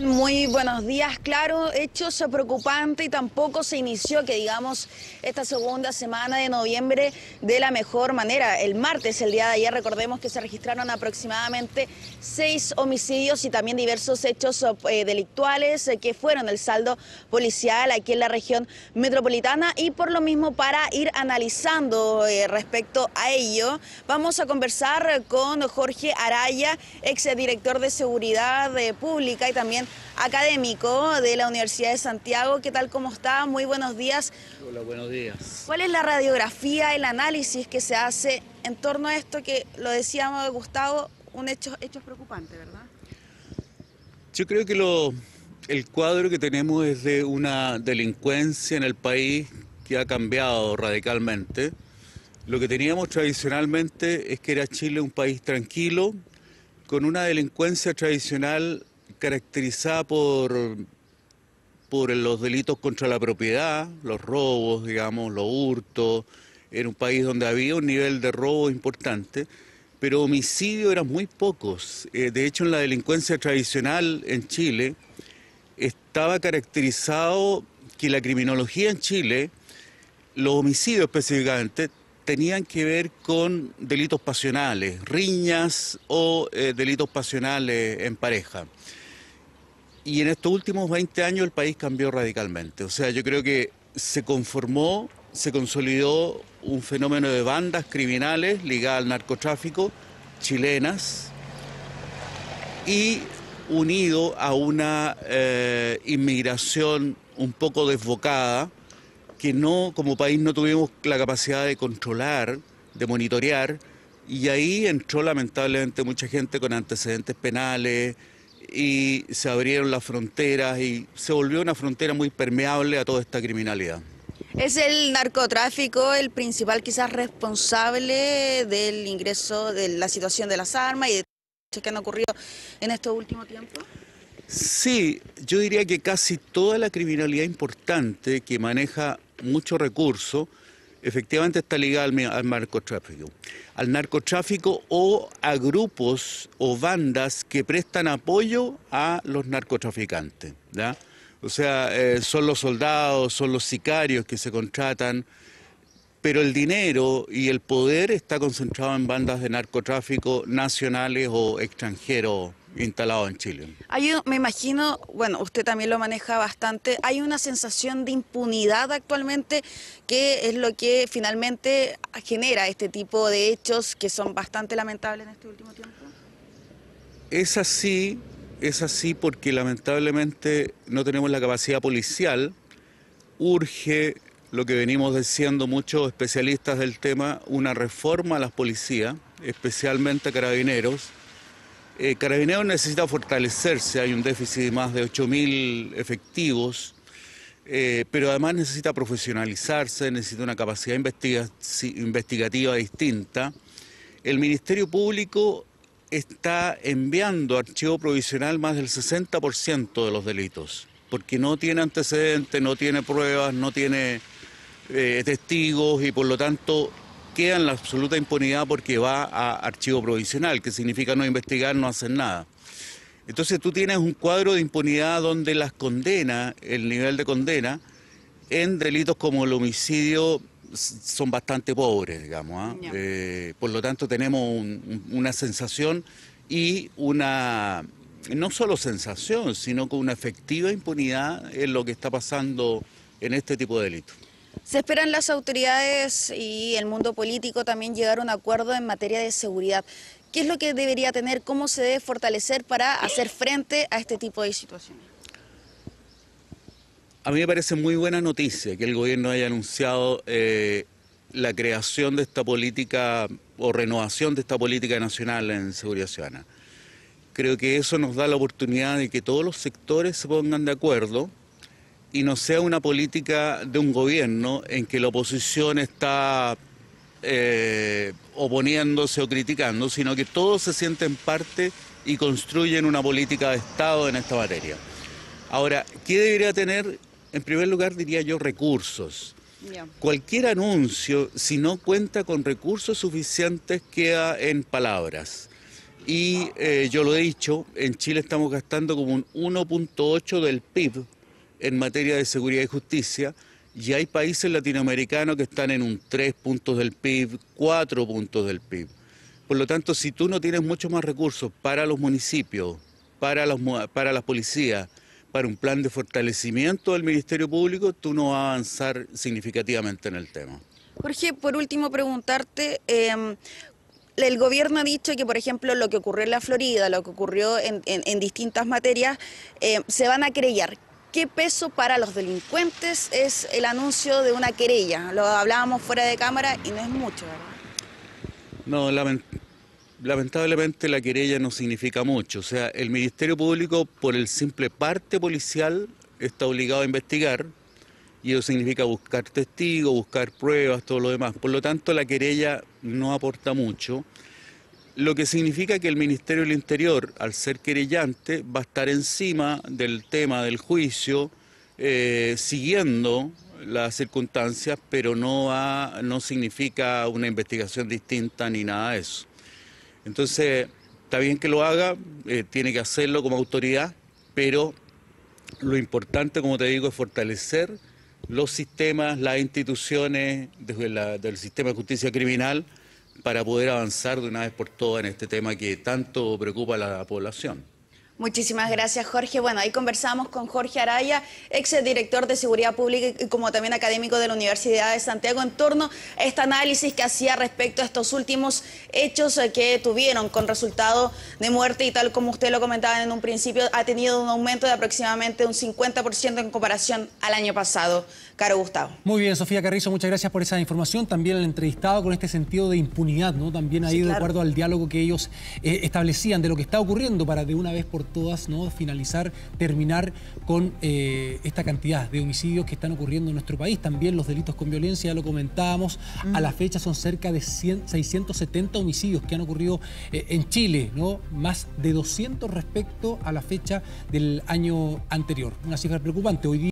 Muy buenos días, claro, hechos preocupantes y tampoco se inició, que digamos, esta segunda semana de noviembre de la mejor manera. El martes, el día de ayer, recordemos que se registraron aproximadamente seis homicidios y también diversos hechos eh, delictuales eh, que fueron el saldo policial aquí en la región metropolitana y por lo mismo para ir analizando eh, respecto a ello, vamos a conversar con Jorge Araya, exdirector de Seguridad Pública y también académico de la Universidad de Santiago. ¿Qué tal? ¿Cómo está? Muy buenos buenos días. ¿Cuál es la radiografía, el análisis que se hace en torno a esto que lo decíamos Gustavo, un hecho, hecho preocupante, verdad? Yo creo que lo, el cuadro que tenemos es de una delincuencia en el país que ha cambiado radicalmente. Lo que teníamos tradicionalmente es que era Chile un país tranquilo, con una delincuencia tradicional caracterizada por, por los delitos contra la propiedad, los robos, digamos, los hurtos. Era un país donde había un nivel de robo importante, pero homicidios eran muy pocos. Eh, de hecho, en la delincuencia tradicional en Chile estaba caracterizado que la criminología en Chile, los homicidios específicamente, tenían que ver con delitos pasionales, riñas o eh, delitos pasionales en pareja. Y en estos últimos 20 años el país cambió radicalmente. O sea, yo creo que se conformó, se consolidó un fenómeno de bandas criminales ligadas al narcotráfico, chilenas, y unido a una eh, inmigración un poco desbocada, que no, como país no tuvimos la capacidad de controlar, de monitorear, y ahí entró lamentablemente mucha gente con antecedentes penales, y se abrieron las fronteras y se volvió una frontera muy permeable a toda esta criminalidad. ¿Es el narcotráfico el principal quizás responsable del ingreso, de la situación de las armas y de que han ocurrido en estos últimos tiempos? Sí, yo diría que casi toda la criminalidad importante que maneja mucho recurso efectivamente está ligada al, narcotráfico. Al narcotráfico o a grupos o bandas que prestan apoyo a los narcotraficantes. O sea, eh, son los soldados, son los sicarios que se contratan, pero el dinero y el poder está concentrado en bandas de narcotráfico nacionales o extranjeros instalado en Chile. Hay, me imagino, bueno, usted también lo maneja bastante, hay una sensación de impunidad actualmente que es lo que finalmente genera este tipo de hechos que son bastante lamentables en este último tiempo. Es así, es así porque lamentablemente no tenemos la capacidad policial, urge lo que venimos diciendo muchos especialistas del tema, una reforma a las policías, especialmente a carabineros, eh, Carabineros necesita fortalecerse, hay un déficit de más de 8.000 efectivos, eh, pero además necesita profesionalizarse, necesita una capacidad investigativa distinta. El Ministerio Público está enviando archivo provisional más del 60% de los delitos, porque no tiene antecedentes, no tiene pruebas, no tiene eh, testigos y por lo tanto queda en la absoluta impunidad porque va a archivo provisional, que significa no investigar, no hacer nada. Entonces tú tienes un cuadro de impunidad donde las condenas, el nivel de condena, en delitos como el homicidio son bastante pobres, digamos. ¿ah? Eh, por lo tanto tenemos una sensación y una, no solo sensación, sino con una efectiva impunidad en lo que está pasando en este tipo de delitos. Se esperan las autoridades y el mundo político también llegar a un acuerdo en materia de seguridad. ¿Qué es lo que debería tener? ¿Cómo se debe fortalecer para hacer frente a este tipo de situaciones? A mí me parece muy buena noticia que el gobierno haya anunciado eh, la creación de esta política o renovación de esta política nacional en seguridad ciudadana. Creo que eso nos da la oportunidad de que todos los sectores se pongan de acuerdo y no sea una política de un gobierno en que la oposición está eh, oponiéndose o criticando, sino que todos se sienten parte y construyen una política de Estado en esta materia. Ahora, ¿qué debería tener? En primer lugar, diría yo, recursos. Cualquier anuncio, si no cuenta con recursos suficientes, queda en palabras. Y eh, yo lo he dicho, en Chile estamos gastando como un 1.8 del PIB en materia de seguridad y justicia, y hay países latinoamericanos que están en un 3 puntos del PIB, 4 puntos del PIB. Por lo tanto, si tú no tienes muchos más recursos para los municipios, para, los, para las policías, para un plan de fortalecimiento del Ministerio Público, tú no vas a avanzar significativamente en el tema. Jorge, por último preguntarte, em, el gobierno ha dicho que, por ejemplo, lo que ocurrió en la Florida, lo que ocurrió en, distintas materias, em, se van a querellar. ¿Qué peso para los delincuentes es el anuncio de una querella? Lo hablábamos fuera de cámara y no es mucho, ¿verdad? No, lamentablemente la querella no significa mucho. O sea, el Ministerio Público, por el simple parte policial, está obligado a investigar y eso significa buscar testigos, buscar pruebas, todo lo demás. Por lo tanto, la querella no aporta mucho, lo que significa que el Ministerio del Interior, al ser querellante, va a estar encima del tema del juicio, eh, siguiendo las circunstancias, pero no, va, no significa una investigación distinta ni nada de eso. Entonces, está bien que lo haga, eh, tiene que hacerlo como autoridad, pero lo importante, como te digo, es fortalecer los sistemas, las instituciones del sistema de justicia criminal para poder avanzar de una vez por todas en este tema que tanto preocupa a la población. Muchísimas gracias, Jorge. Bueno, ahí conversamos con Jorge Araya, ex director de Seguridad Pública y como también académico de la Universidad de Santiago, en torno a este análisis que hacía respecto a estos últimos hechos eh, que tuvieron con resultado de muerte y tal como usted lo comentaba en un principio, ha tenido un aumento de aproximadamente un 50% en comparación al año pasado. Caro Gustavo. Muy bien, Sofía Carrizo, muchas gracias por esa información. También el entrevistado con este sentido de impunidad, ¿no? También ahí de acuerdo al diálogo que ellos eh, establecían de lo que está ocurriendo para de una vez por todas ¿no? finalizar, terminar con eh, esta cantidad de homicidios que están ocurriendo en nuestro país. También los delitos con violencia, ya lo comentábamos, a la fecha son cerca de 670 homicidios que han ocurrido eh, en Chile, ¿no? más de 200 respecto a la fecha del año anterior. Una cifra preocupante. Hoy día